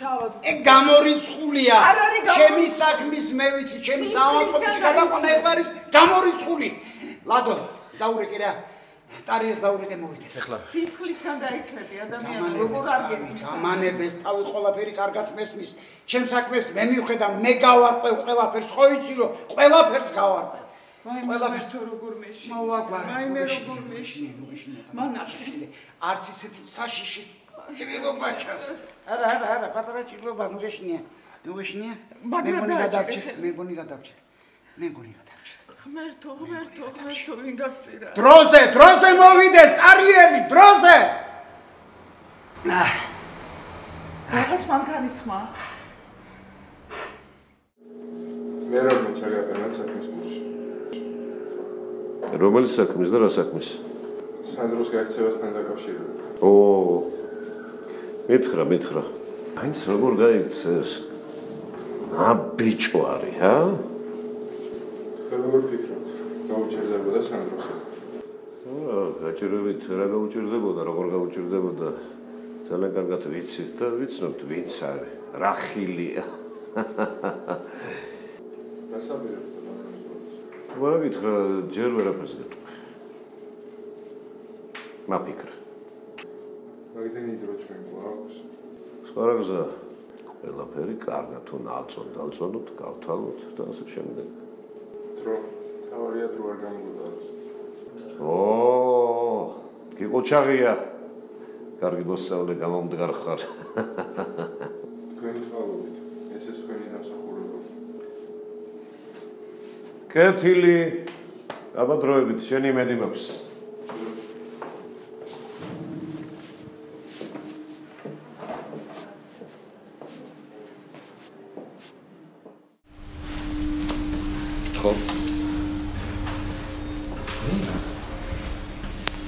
სალად. ეგ გამორიცხულია. არ ჩემი საქმის მე ვიცი, ჩემი საავადმყოფოში გადაყვანა ეგ არის გამორიცხული. ლადო, დაურეკე რა. ტარიეს დაურეკე მოვიდეს. ეხლა სისხლისგან დაიცვები ადამიანი, როგორ არ გესმის? ამანებს თავი ყველაფერი კარგად მესმის. ჩემ საქმეს მე მივხედა, მე გავარყვევ ყველაფერს, ხო იცი რომ ყველაფერს გავარყვევ. ვაი, ყველაფერს როგორ მეში. მოვაგვარე. ვაი, მე როგორ მეში. მან აშშილი. არც ისეთი საშიში. ჭრილობა ჩას. არა, არა, არა, პატარა ჭრილობა, ნუ გეშნია. ნუ გეშნია. მე დააჭირეთ. გადავჭით, მე მგონი გადავჭით. მე მგონი გადავჭით. ღმერთო, ღმერთო, ღმერთო, ვინ გაგწირა? დროზე, დროზე მოვიდეს, ტარიელი, დროზე. რაღაც მანქანის ხმა. მე რა მოჩაგებია საქმის კურსში. რომელი საქმის და რა საქმის? სანდროს გაიქცევასთან დაკავშირებით. ო მითხრა, მითხრა. აიც როგორ გაიქცეს? ა ბიჭო არის, ჰა? ხელ როგორ ფიქრობთ? გაუჭირდებოდა სანდროსი. აა, გაჭირებით რა გაუჭირდებოდა, როგორ გაუჭირდებოდა? ძალიან კარგად ვიცით და ვიცნობთ ვინც არის. რა ხილია. გასაბირებთ მაგას ბოლოს. ვარა გითხრა, ჯერ ვერაფერს გეტყვი. მაფიქრა. მაგდენი დრო ჩვენ გვაქვს. სხვა რა გზა? ყველაფერი კარგად თუ ნალწონ დავწონოთ, გავთვალოთ და ასე შემდეგ. დრო. თავარია დრო არ გამოგვიდაროს. ო, გიყოჩაღია. კარგი მოსწავლე გამომდგარ ხარ. თქვენი წყალობით. ეს ეს თქვენი დამსახურება. კეთილი. აბადროებით, შენი იმედი მაქვს. ხო?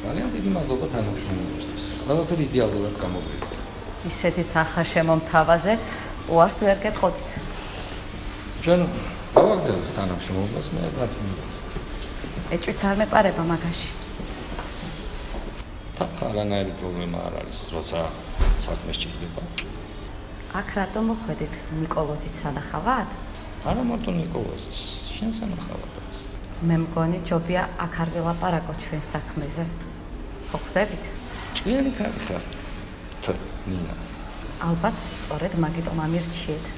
ძალიან დიდი მადლობა თანამშრომლობისთვის. ყველაფერი იდეალურად გამოგვიდა. ისეთი ახლა შემომთავაზეთ, უარს ვერ გეტყოდით. ჩვენ დავაგრძელეთ სანამ შემოვლას მე მარტო. ეჭვიც არ მეპარება მაგაში. თაფა არანაირი პრობლემა არ არის, როცა საქმე სჭირდება. აქ რატომ მოხვედით? ნიკოლოზის სანახავად? არა მარტო ნიკოლოზის, შენ სანახავადაც. მე მგონი ჯობია აქ არ ველაპარაკო ჩვენ საქმეზე. ხო ხვდებით? ჭრიელი ქალისა თო ნინა ალბათ სწორედ მაგიტომ ამირჩიეთ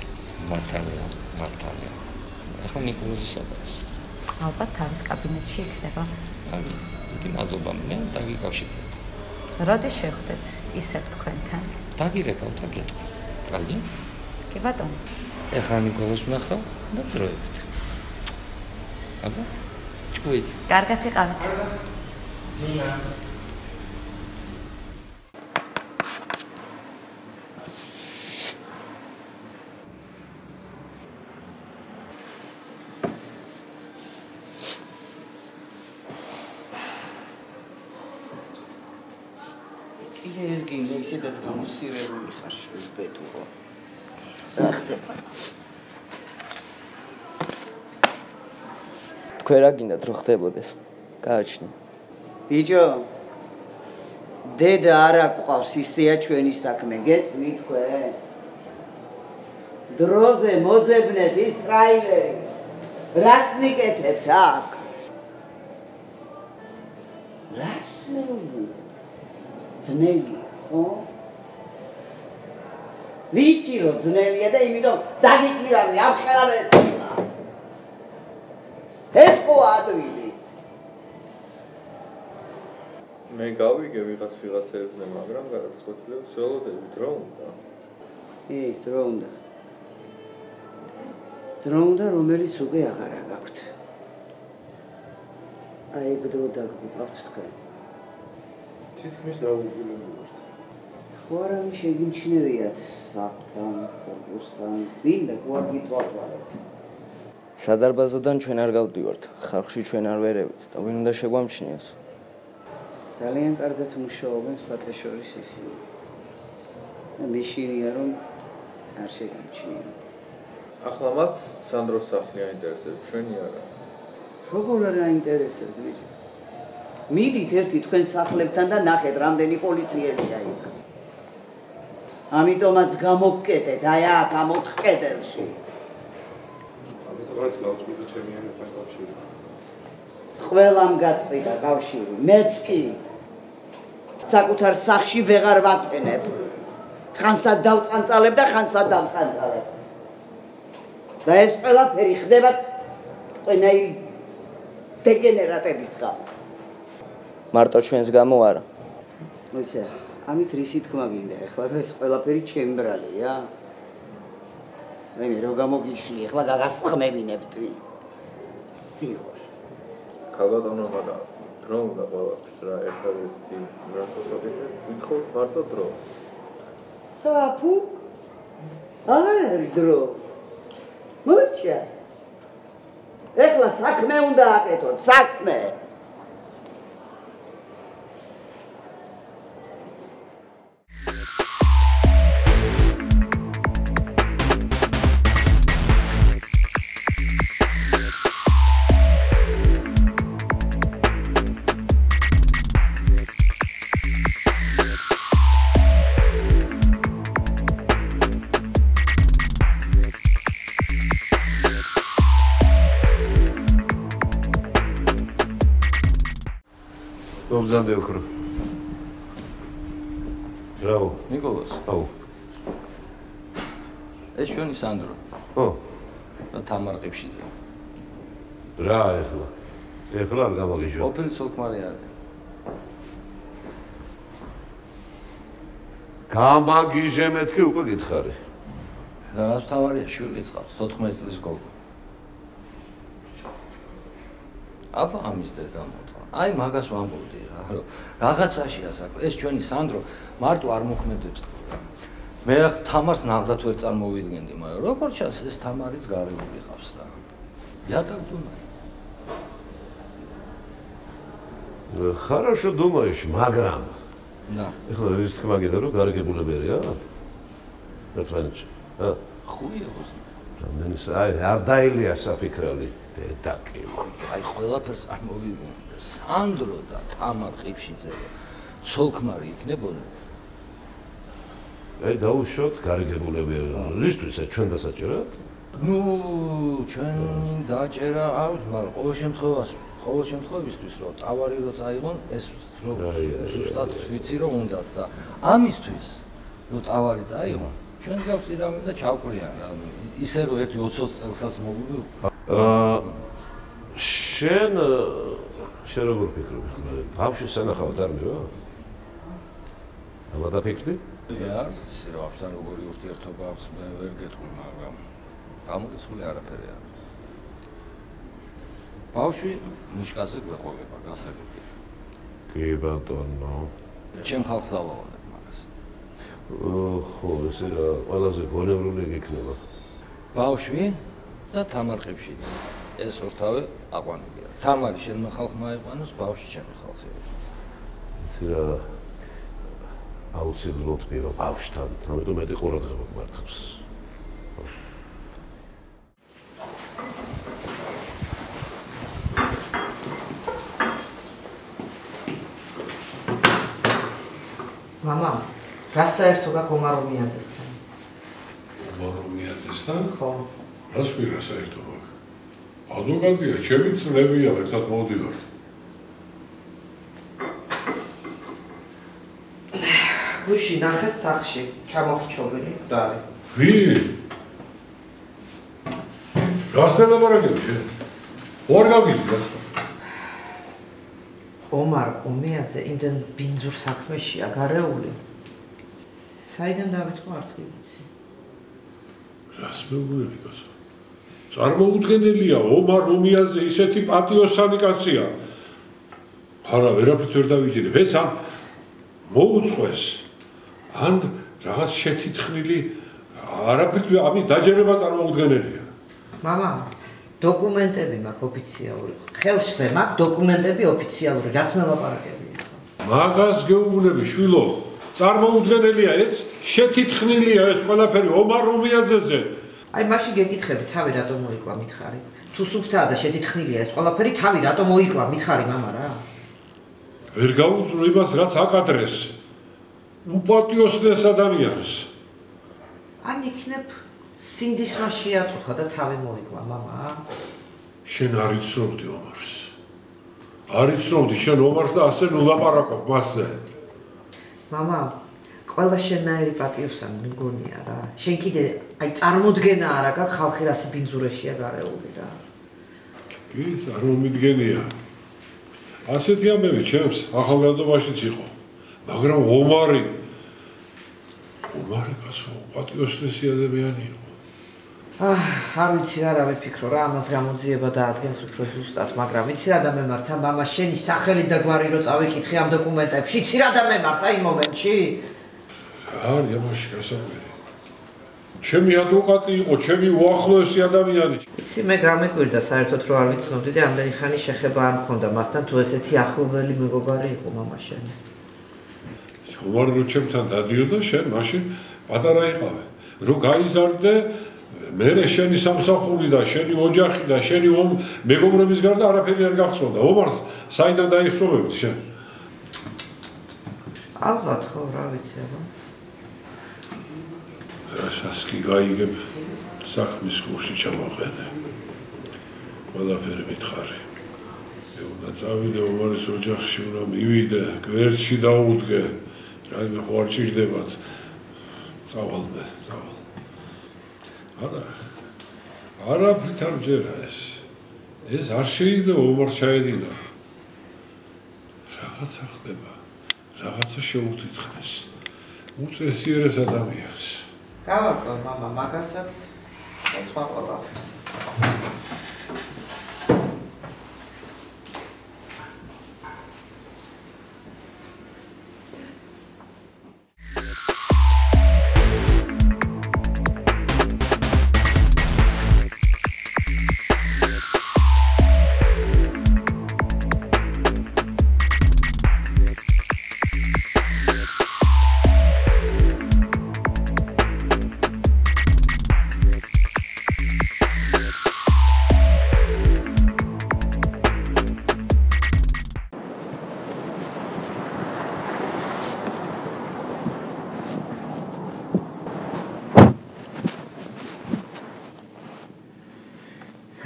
მართალია მართალია ახლა ნიკოლოზის ატარეს ალბათ თავის კაბინეტში იქნება აი დიდი მადლობა მე დაგიკავშირდით როდის შეხვდეთ ისევ თქვენთან დაგირეკავთ აგეთყვი კარგი კი ბატონო. ეხლა ნიკოლოს ნახავ და დროებით. აბა. ჭუით. კარგად იყავით. ნინა. კიდე ეს გინდა ისედაც გამოსივებული ხარ ბეტურო. თქვენ რა გინდათ რომ ხდებოდეს? გააჩნი. ბიჭო დედა არ აყვავს ისეა ჩვენი საქმე გესმი თქვენ დროზე მოძებნეთ ის ტრაილერი რას ნიკეთებთ აქ ძნელი ხო ვიცი რომ ძნელია და იმიტომ დაგიქირავი ამ ხელავეცია ეს ხო ადვილი მე გავიგე ვიღაც ვიღაცებზე, მაგრამ გადაწყვეტილებს ველოდები დრო უნდა. ე, დრო უნდა. დრო უნდა, რომელიც უკვე აღარა გაქვთ. აი, ეგ დრო დაგგვიყავთ თქვენ. თითქმის დაუგილებელი ვართ. ხო არ ამი შეგიმჩნევიათ საფთან, ფოკუსთან, ვინმე ხო არ გიტყვართ. სადარბაზოდან ჩვენ არ გავდივართ. ხალხში ჩვენ არ ვერევით და ვინ უნდა შეგვამჩნიოს? ძალიან კარგად მუშაობენ სხვათა შორის ისინი. და მეშინია რომ არ შეგიმჩნიო. ახლა მათ სანდროს სახლი აინტერესებს, ჩვენი არა. როგორ არ აინტერესებს ბიჭო? მიდით ერთი თქვენ სახლებთან და ნახეთ რამდენი პოლიციელია იქ. ამიტომაც გამოგკეტეთ, აი აქ ამოთ კედელში. ამიტომაც გავწყვიტე ჩემი ანებთან კავშირი. ყველამ გაწყვიტა კავშირი, მეც კი. საკუთარ სახში ვეღარ ვატენებ. ხანსა დავწანწალებ და ხანსა დავწანწალებ. და ეს ყველაფერი ხდება ყველაი დეგენერატების გამო. მარტო ჩვენს გამო არა. მოიცა, ამით რისი თქმა გინდა? ეხლა ეს ყველაფერი ჩემ ბრალია. მე რო გამოგიშლი, ეხლა გაგასხმევინებთ. სიო. ქალბატონო მაგა დრო უნდა ყველაფერს რა ერთადერთი რასაც ვაკეთებ ვითხოვთ მარტო დროს აფუ აი დრო მოიცა ეხლა საქმე უნდა აკეთოთ საქმე მომზადე უფრო. ბრავო. ნიკოლას, აუ. ეს ჩვენი სანდრო ო, და თამარ ყიფშიძე. რა ეხლა? ეხლა არ გამოგიჟო. ყოფილი ცოლქმარი არის. გამაგიჟე მეთქი უკვე გითხარი. და რას თავარია შვილი წყავს 14 წლის გოგო. აბა ამის დედა მოთქვა. აი მაგას ვამბობდი რა, რომ რაღაცაშია საქმე. ეს ჩვენი სანდრო მარტო არ მოქმედებს. მე ახ თამარს ნაღდათ ვერ წარმოვიდგენდი, მაგრამ როგორც ჩანს ეს თამარიც გარეული ყავს რა. Я так думаю. Хорошо думаешь, მაგრამ. Да. ეხლა ის მაგიდა რომ გარეგებულებია რა. რეფერენჩი. ა ხუიოს. რამდენი აი არ დაილია საფიქრალი. დედაკი. აი ყველაფერს არ მოვიდგენ. სანდრო და თამარ ყიფშიძე ცოლქმარი იქნებოდნენ. აი დაუშვოთ გარიგებულებია. რისთვის ეს ჩვენ დასაჭერად? ნუ ჩვენ დაჭერა აქვს, მაგრამ ყოველ შემთხვევაში ყოველ შემთხვევისთვის რომ ტავარი რო წაიღონ, ეს რო ზუსტად ვიცი რომ უნდა და ამისთვის რომ ტავარი წაიღონ, ჩვენს გავწირავენ და ჩავკრიან რა. ისე რომ ერთი 20 წელსაც მოგვიდი. აა შენ შენ როგორ ფიქრობ? ბავშვი სანახავად არ მივა? ამა დაფიქრდი? რა, ისე რომ ახლა როგორი ურთიერთობა აქვს მე ვერ გეტყვი, მაგრამ გამოგეცული არაფერი არ. ბავშვი ნიშკაზე გვეყოლება, გასაგებია. კი ბატონო. ჩემ ხალხს დავალავებ მაგას. ხო, ესე რა, ყველაზე გონევრული გიქნება. ბავშვი და თამარ ყიფშიძე. ეს ორთავე აყვანილია. თამარი შენმა ხალხმა აიყვანოს, ბავშვი ჩემი ხალხი. ესე რა აუცილებლად პირო ბავშვთან, ამიტომ მეტი ყურადღება გვმართავს. мама რა საერთო გაქვს ომარ ომიაძესთან მარომიაძესთან? ხო რას ვიღა საერთოდ? ადვოკატია, ჩემი წლებია, ერთად მოვდივართ. გუში ნახეს სახში ჩამოხრჩობილი მკვდარი ვინ? რას დელაბარაკები შენ? ორ გავიზი რა? ომარ ომიაძე იმდენ ბინძურ საქმეშია გარეული საიდან დავიწყო არც კი ვიცი რას მეუბნები კაცო? წარმოუდგენელია ომარ რომიაზე ისეთი პატიოსანი კაცია. არა, ვერაფერს ვერ დავიჯერებ. ეს ამ მოუწყვეს ან რაღაც შეთითხმილი არაფერი ამის დაჯერება წარმოუდგენელია. მამა, დოკუმენტები მაქვს ოფიციალური. ხელშზე მაქვს დოკუმენტები ოფიციალური, რას მელაპარაკებია? მაგას გეუბნები, შვილო. წარმოუდგენელია ეს შეთითხმილია ეს ყველაფერი ომარ რომიაძეზე. აი მაშინ გეკითხები თავი რატომ მოიკვა მითხარი თუ სუფთაა და შედითხნილია ეს ყველაფერი, თავი რატომ მოიკლა, მითხარი мама რა? ვერ გაუძლო იმას, რაც აკადრეს. უპატიოსდეს ადამიანს. ან იქნებ სინდისმა შეაწუხა და თავი მოიკლა, мама? შენ არ იცნობდი ომარს. არ იცნობდი შენ ომარს და ასე ნულაპარაკობ მასზე. мама, ყველა შენაერი პატიოსანი მიგონია რა. შენ კიდე აი წარმოდგენა არა გაქვს ხალხი რასი ბინძურაშია გარეული რა. კი, არ მომიდგენია. ასეთი ამბები ჩემს ახალგაზრდობაშიც იყო. მაგრამ ომარი ომარი გასო პატიოსნესი ადამიანი იყო. აჰ, არ ვიცი რა რა ვიფიქრო რა ამას გამოძიება დაადგენს უფრო ზუსტად, მაგრამ ვიცი რა დამემართა, мама, შენი სახელი და გვარი რო წავიკითხე ამ დოკუმენტებში, იცი რა დამემართა იმ მომენტში? არის ამაში გასაკვირი. ჩემი ადვოკატი იყო, ჩემი უახლოესი ადამიანი. იცი მე გამეკვირდა საერთოდ რომ არ ვიცნობდი და ამდენი ხანი შეხება არ მქონდა მასთან თუ ესეთი ახლობელი მეგობარი იყო მამაშენი. უარ რო ჩემთან დადიოდა შენ მაშინ პატარა იყავე. რო გაიზარდე მერე შენი სამსახური და შენი ოჯახი და შენი მეგობრების გარდა არაფერი არ გახსოვდა. ომარს საიდან დაიხსოვებდი შენ? ალბათ ხო, რა ვიცი, აბა. რასასკი გაიგებ საქმის კურსი ჩამოყენე. ყველაფერი მითხარი. უნდა წავიდე ომარის ოჯახში, უნდა მივიდე, გვერდში დაუდგე. რაიმე ხო არ ჭირდებათ. წავალმე, წავალ. არა. არაფრით არ ჯერა ეს. ეს არ შეიძლება ომარს ჩაედინა. რაღაცა ხდება. რაღაცა შეუთითხეს. უწესიერეს ადამიანს. გავარკვევ мама მაგასაც ეს სხვა ყველაფერსაც.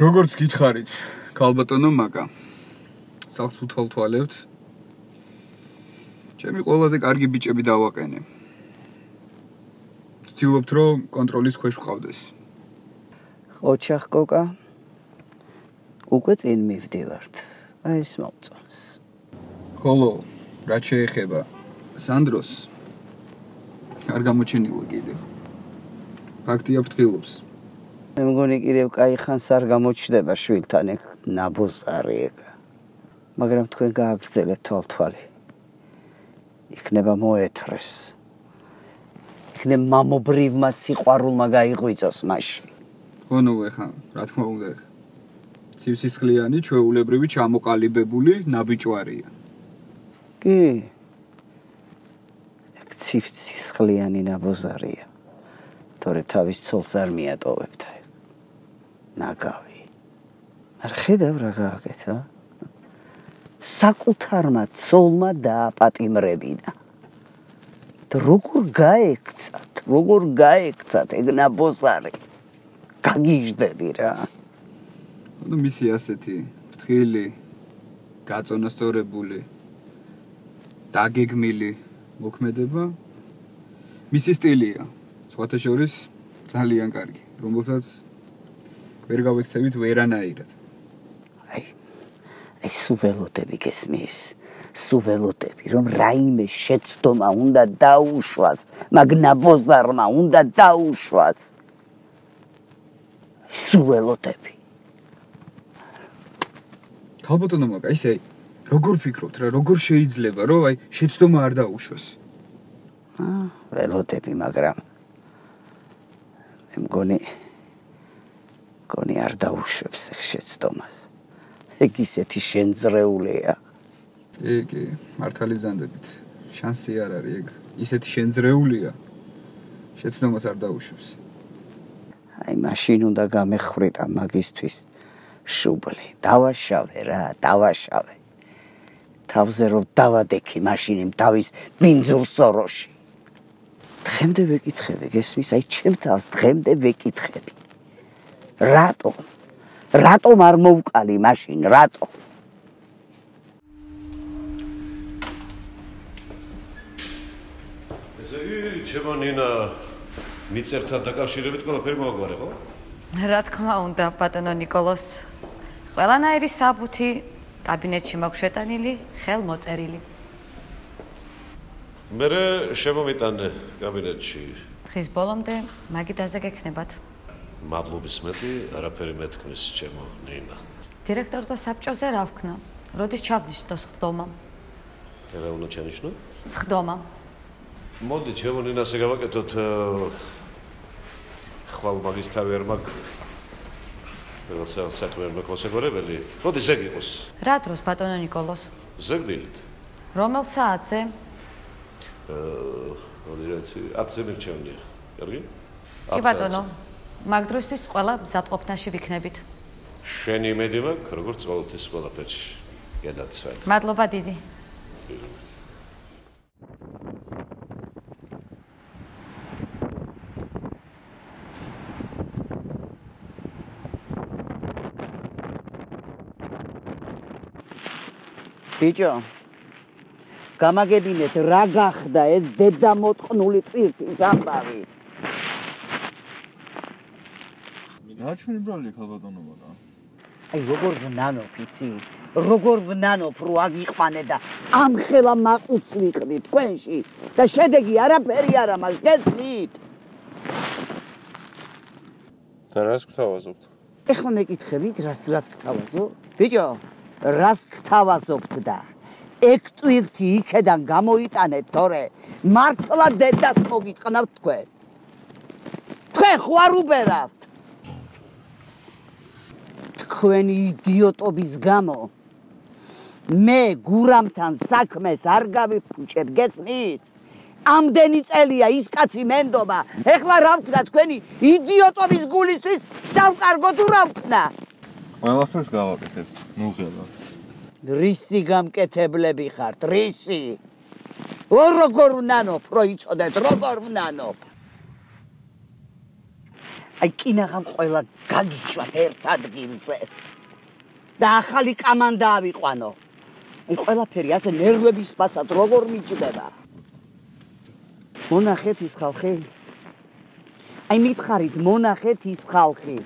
როგორც გითხარით, ქალბატონო მაგა. სახლს უთვალთვალებთ. ჩემი ყველაზე კარგი ბიჭები დავაყენე. ვცდილობთ, რომ კონტროლის ქვეშ ვყავდეს. ოჩახ კოკა. უკვე წინ მივდივართ. აი ეს მოწონს. ხოლო რა შეეხება სანდროს? არ გამოჩენილა კიდევ. ფაქტია ფრთხილობს. მე მგონი კიდევ кай ხანს არ გამოჩნდება შვილთან ეგ ნაბოზარი ეგ მაგრამ თქვენ გააგრძელეთ თვალთვალი იქნება მოეთრეს იქნება მამობრივმა სიყვარულმა გაიღვიძოს მაშინ ხონო ეხა რა თქმა უნდა ცივსისხლიანი ჩვეულებრივი ჩამოყალიბებული ნაბიჯვარია კი ცივსისხლიანი ნაბოზარია თორე თავის ცოლს არ მიატოვებთ აი ნაგავი. არ ხედავ რა გააკეთა? საკუთარმა ცოლმა დააპატიმრებინა. როგორ გაექცათ, როგორ გაექცათ ეგნა ბოსარი? გაგიჟდები რა. ну მისი ასეთი ფრთხილი გაწონასწორებული დაგეგმილი მოქმედება მისი სტილია სხვათა შორის ძალიან კარგი რომელსაც ვერ გავექცევით ვერანაირად. აი აი სუველოდები გესმის. სუველოდები რომ რაიმე შეცდომა უნდა დაუშვას, მაგნა ბოზარმა უნდა დაუშვას. სუველოდები. ქალბატონო მაგა ისე როგორ ფიქრობთ რა როგორ შეიძლება რომ აი შეცდომა არ დაუშვას? აა ველოდები მაგრამ მე მგონი კონი არ დაუშვებს შეცდომას. ეგ ისეთი შენძრეულია. იგი მართალი ზანდებით. შანსი არ არის ეგ. ისეთი შენძრეულია. შეცდომას არ დაუშვებს. აი მაშინ უნდა გამეხრიტა მაგისტვის შუბლი, დავაშავე რა, დავაშავე. თავზე რომ დავადექი მაშინ იმ თავის ბინძურ სოროში. დღემდე ვეკითხები, გესმის, აი ჩემ თავს დღემდე ვეკითხები. რატო? რატომ არ მოვყალი მაშინ, რატო? ესე იგი, ჩემო ნინა მიწებთან დაკავშირებით ყველაფერი მოაგვარებო? რა თქმა უნდა, ბატონო نيكოლოს. ყველანაირი საბუთი კაბინეტში მაქვს შეტანილი, ხელმოწერილი. მე შემომიტანე კაბინეტში. დღის ბოლომდე მაგი დაზეგექნებათ. მადლობის მეტი, არაფერი მეთქმის ჩემო ნინა. დირექტორთა საბჭოზე რა ვქნა? როდის ჩავნიშნოს ხდომა? რა უნდა ჩანიშნო? ხდომა. მოდი ჩემო ნინასე გავაკეთოთ ხვალ მაგის თავი არ მაქვს. როცა საქმე მეკონსეგურებელი, მოდი ზეგ იყოს. რა დროს ბატონო نيكოლოს? ზეგდილით. რომელ საათზე? აა, მოდი რა ვიცი, 10-ზე მერჩევნია. კარგი? კი ბატონო. 10-ზე. მაგ დროსთვის ყველა მზადყოფნაში ვიქნებით. შენი იმედი მაქვს როგორც ყოველთვის ყველაფერში გადაცვალ მადლობა დიდი. ბიჭო გამაგებინეთ რა გახდა ეს დედა მოტყნული წირთის ამბავი რა ჩვენი ბრალი ხალბატონობა აი როგორ ვნანობ იცი? როგორ ვნანობ რო აგიყვანე და ამხელა მაყუს ვიყრი თქვენში და შედეგი არაფერი არ ამას გესმით? და რას გთავაზობთ? ეხლა მეკითხებით რას რას გთავაზო ბიჭო რას გთავაზობთ და? ეგ წვირთი იქედან გამოიტანეთ თორე. მართლა დედას მოგიტყნავთ თქვენ. თქვენ ხო არ უბერავთ თქვენი იდიოტობის გამო მე გურამთან საქმეს არ გავიფუჭებ გესმის ამდენი წელია ის კაცი მენდობა ეხლა რა ვქნა თქვენი იდიოტობის გულისთვის დავკარგო თუ რა ვქნა ყველაფერს გავაკეთებ. ნუ ღელა. რისი გამკეთებლები ხართ, რისი? ო როგორ ვნანოფ, რო იწოდეთ, როგორ ვნანოფ? აი კინაღამ ყველა გაგიშვათ ერთ ადგილზე. და ახალი კამანდა ავიყვანო. აი ყველაფერი ასე ნერვების ფასად როგორ მიჭდება? მონახეთ ის ხალხი. აი მითხარით მონახეთ ის ხალხი.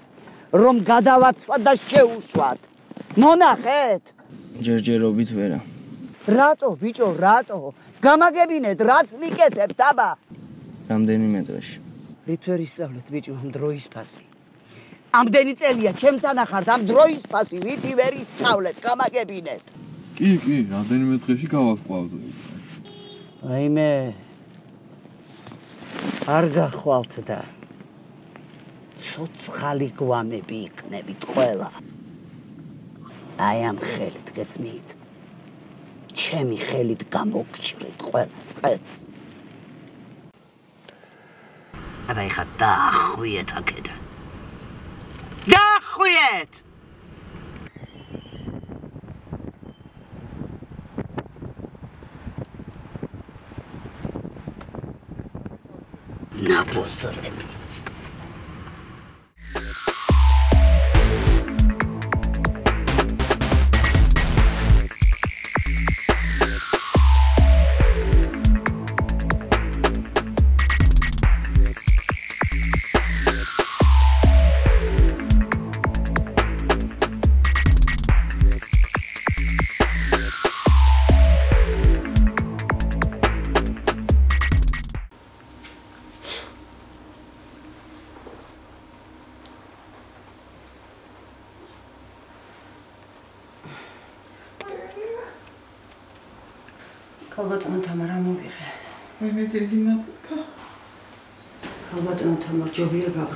რომ გადავაცვა და შეუშვათ. მონახეთ? ჯერჯერობით ვერა. რატო, ბიჭო, რატო? გამაგებინეთ, რაც მიკეთებთ, აბა. რამდენიმე დღეში. რით ვერ ისწავლეთ, ბიჭო, ამ დროის ფასი. ამდენი წელია ჩემთან ახართ ამ დროის ფასი, ვითი ვერ ისწავლეთ, გამაგებინეთ. კი, კი, რამდენიმე დღეში გავასყვალზე. აი მე არ გახვალთ და ცოცხალი გვამები იქნებით ყველა. აი ამ ხელით გესმით? ჩემი ხელით გამოგჭრით ყველას ხელს. აბა ეხა დაახვიეთ აქედან. დაახვიეთ! ნაპოსრებს. ქალბატონო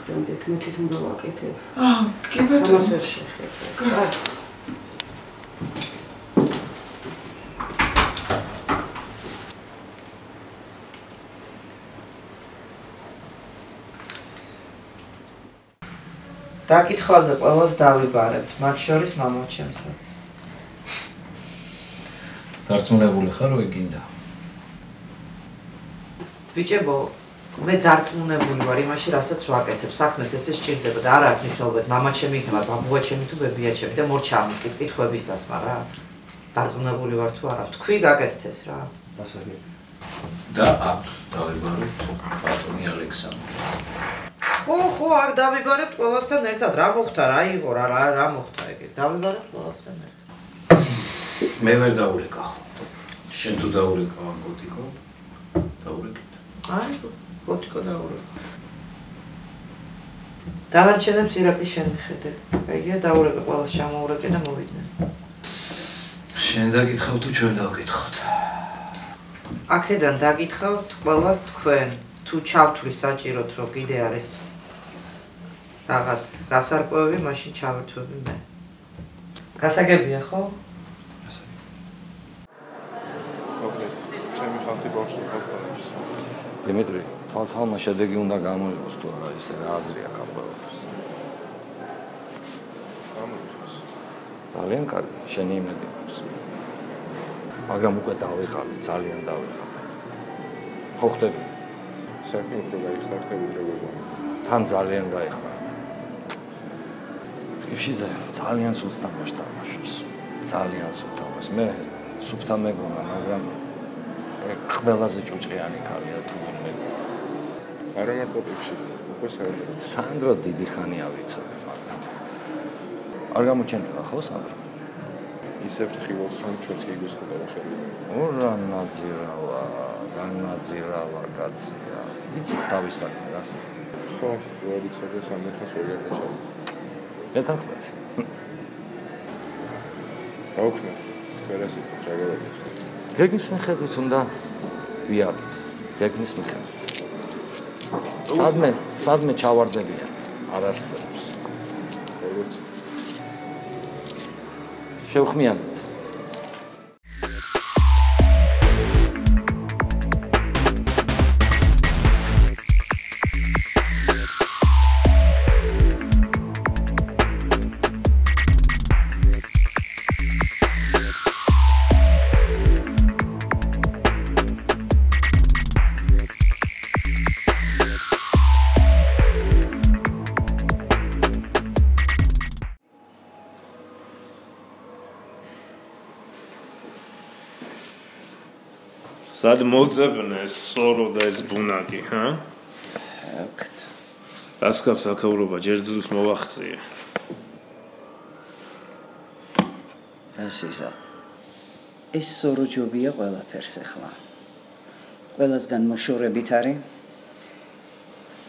გაგრძელდეთ, მე თვითონ გავაკეთებ. აა, კი ბატონო. ამას ვერ შეხედე. დაკითხვაზე ყველას დავიბარებთ, მათ შორის მამაჩემსაც. დარწმუნებული ხარ, რომ იგინდა? ბიჭებო, მე დარწმუნებული ვარ იმაში, რასაც ვაკეთებ. საქმეს ესე სჭირდება და არა აქვს მნიშვნელობა, მამაჩემი იქნება, ბაბუაჩემი თუ ბებიაჩემი და მორჩა ამის კითხების დასმა რა. დარწმუნებული ვარ თუ არა, თქვი გაკეთეთ რა. ასეთი. და აქ დავიბარებთ ბატონი ალექსანდრე. ხო, ხო, აქ დავიბარებთ ყველასთან ერთად. რა მოხდა, რა იყო, რა რა რა მოხდა ეგ. დავიბარებთ ყველასთან ერთად. მე ვერ დაურეკა. შენ თუ დაურეკა ამ გოტიკო? დაურეკეთ. აი, გოტიკო დაურეკა. დარჩენებს ირაკი შენ მიხედე. აიგია დაურეკა ყველას ჩამოურეკე და მოვიდნენ. შენ დაგითხავ თუ ჩვენ დავკითხოთ? აქედან დაგითხავთ ყველას თქვენ. თუ ჩავთვლი საჭიროთ რომ კიდე არის რაღაც გასარკვევი, მაშინ ჩავერთვები მე. გასაგებია ხო? დიმიტრი, თვალთვალმა შედეგი უნდა გამოიღოს თუ რა ისე რა აზრია კაპელოს. გამოიღოს. ძალიან კარგი, შენი იმედი აქვს. მაგრამ უკვე დავიღალე, ძალიან დავიღალე. ხო ხტები? საერთოდ უფრო გაიხარხები როგორია? თან ძალიან გაიხარხ. ფიშიზე ძალიან სულ თამაშ თამაშობს. ძალიან სულ თამაშ. მე სუფთა მეგონა, მაგრამ ყველაზე ჭუჭყიანი ქალია თუ ვინმე. არა მარტო ფიშიზე, უკვე სანდრო. სანდრო დიდი ხანია ვიცოდი, მაგრამ არ გამოჩენილა ხო სანდრო? ისე ფრთხილობს რომ ჩვენც გიგოსკოლა ხელი. ურა ნაძირავა, განაძირავა კაცია. იცის თავის საქმე, რას ის? ხო, როდესაც სამეხას ვერ გაკაჩავ. ეთანხმები. რა ვქნათ? თქვენ ასე თქვით რა გავაკეთოთ? გეგმის მიხედვით უნდა ვიაროთ. გეგმის მიხედვით. სადმე, სადმე ჩავარდებიან. არ არსებობს. როგორც შევხმიანდეთ. სად მოწებნეს სორო და ეს ბუნაკი, ჰა? ასკაფ საქაურობა ჯერძლს მოვახციე. ასისა. ეს სორო ჯობია ყველაფერს ახლა. ყველასგან მოშორებით არის.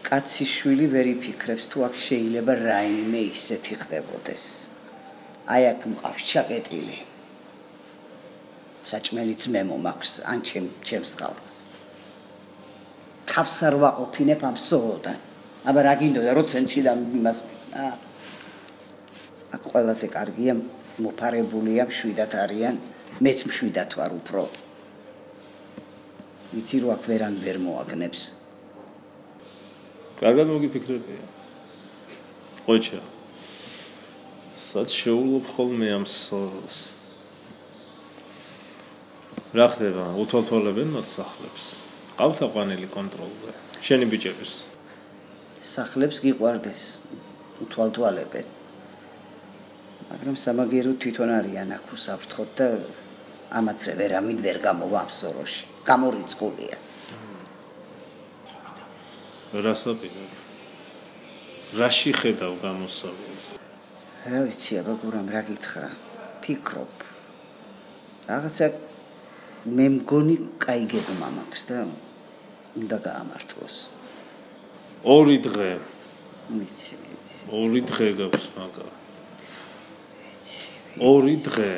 კაცი შვილი ვერ იფიქრებს თუ აქ შეიძლება რაიმე ისეთი ხდებოდეს. აი აქ მყავს ჩაკეტილი. საჭმელიც მე მომაქვს ან ჩემ ჩემს ხალხს. თავს არ ვაყოფინებ ამ სოლოდან. აბა რა გინდოდა რო ცენტში და იმას ა აქ ყველაზე კარგია მოფარებულია შვიდათ არიან მეც შვიდათ ვარ უფრო. ვიცი რო აქ ვერან ვერ მოაგნებს. კარგად მოგიფიქრებია ოჩა სად შეულობ ხოლმე ამ სოლოს რა ხდება? უთვალთვალებენ მათ სახლებს. ყავთ აყვანილი კონტროლზე. შენი ბიჭების სახლებს გიყვარდეს. უთვალთვალებენ. მაგრამ სამაგერო თვითონ არიან აქ უსაფრთხოდ და ამაცე ვერ ამინ ვერ გამოვა სოროში. გამორიცხულია. რასაპირო? რაში ხედავ გამოსავალს? რა ვიცი, აბა გურამ რა გითხრა? ფიქრობ. რაღაცა მე მგონი კაი გეგმა მაქვს და უნდა გაამართლოს. ორი დღე. ვიცი, ვიცი. ორი დღე გაქვს მაგა. ორი დღე.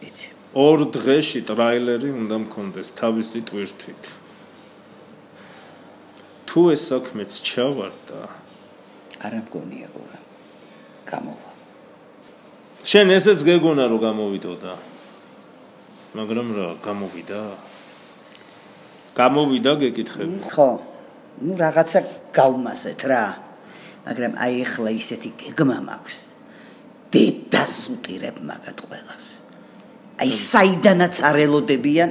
ვიცი. ორ დღეში ტრაილერი უნდა მქონდეს თავისი ტვირთით. თუ ეს საქმეც ჩავარდა, არ ამგონია გორა. გამოვა. შენ ესეც გეგონა რომ გამოვიდოდა. მაგრამ რა გამოვიდა? გამოვიდა გეკითხები. ხო. ну რაღაცა გავმასეთ რა. მაგრამ აი ახლა ისეთი გეგმა მაქვს დედას უტირებ მაგათ ყველას აი საიდანაც არელოდებიან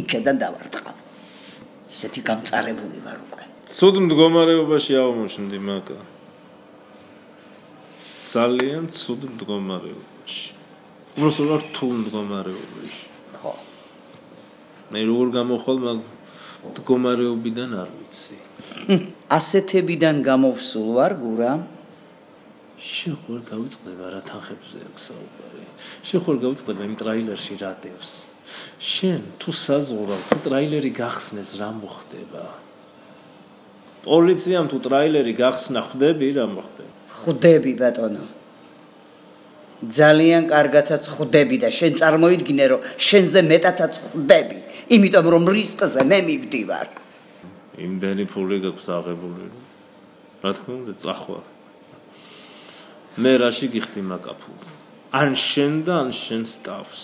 იქედან დავარტყავ ისეთი გამწარებული ვარ უკვე სულ მდგომარეობაში აღმოჩნდი მაგა ძალიან ცუდ მდგომარეობაში უბრალოდ რთულ მდგომარეობაში მე როგორ გამოხვალ მაგ მდგომარეობიდან არ ვიცი. ასეთებიდან გამოვსულ ვარ გურა. შეხურ გავიწყდება რა თანხებზე აქვს საუბარი? შეხურ გავიწყდება იმ ტრაილერში რა დევს? შენ თუ საზღვრავ თუ ტრაილერი გახსნეს რა მოხდება? პოლიციამ თუ ტრაილერი გახსნა ხვდები რა მოხდება? ხვდები ბატონო. ძალიან კარგათაც ხვდები და შენ წარმოიდგინე რომ შენზე მეტათაც ხვდები იმიტომ რომ რისკზე მე მივდივარ. იმდენი ფული გაქვს აღებული რა თქმა უნდა წახვა. მე რაში გიხდი მაკაფულს? ან შენ და ან შენ სტავს.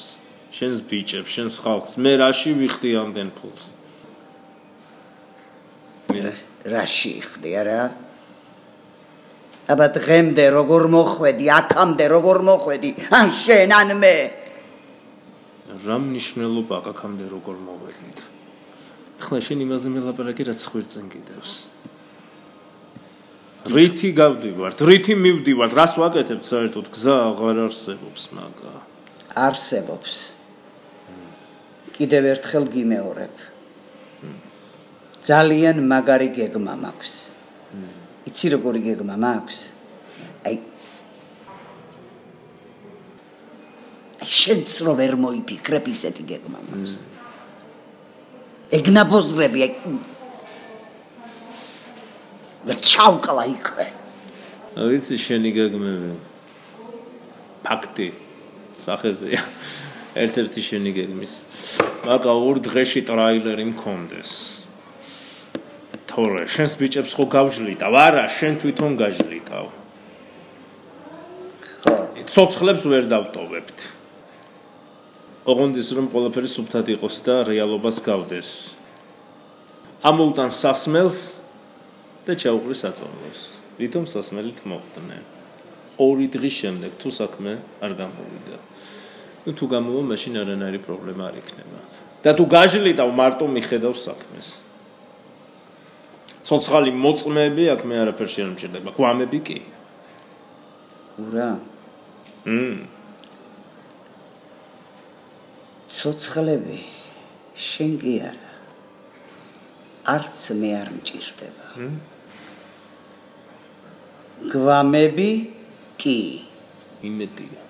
შენს ბიჭებს შენს ხალხს. მე რაში ვიხდი ამდენ ფულს? მე რაში ხდი არა? აბა დღემდე როგორ მოხვედი აქამდე როგორ მოხვედი? ან შენ ან მე რა მნიშვნელობა აქვს აქამდე როგორ მოვედით ხლა შენ იმაზე მელაპარაკე რაც ხვირწენ კიდევს. რითი გავდივართ რითი მივდივართ რას ვაკეთებ საერთოდ? გზა აღარ არსებობს მაგა. არსებობს. კიდევ ერთხელ გიმეორებ. ძალიან მაგარი გეგმა მაქვს. იცი როგორი გეგმა მაქვს? აი შენც რო ვერ მოიფიქრებ ისეთი გეგმა მაქვს ეგნაბოზრები და ჩავკლა იქვე. ვიცი შენი გეგმები? ფაქტი. სახეზეა. ერთ-ერთი შენი გეგმის. მაგა ორ დღეში ტრაილერი მქონდეს. თორე შენს ბიჭებს ხო გავჟლიტავ არა შენ თვითონ გაჟლიტავ ხო. ცოცხლებს ვერ დავტოვებთ ოღონდის რომ ყველაფერი სუფთად იყოს და რეალობას გავდეს. ამულტან სასმელს და ჩაუყრის აწარმოებს. ვითომ სასმელით მოხდნენ. ორი დღის შემდეგ თუ საქმე არ გამოვიდა. ნუ თუ გამოვა, მაშინ არანაირი პრობლემა არ იქნება. და თუ გაჟლიტავ მარტო მიხედავ საქმეს. ცოცხალი მოწმეები აქ მე არაფერში არ მჭირდება. გვამები კი. ურა. მმ ცოცხლები შენ კი არა არც მე არ მჭირდება. გვამები კი. იმედია